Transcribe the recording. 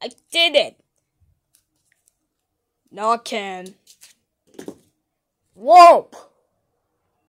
I did it! Now I can. Whoa!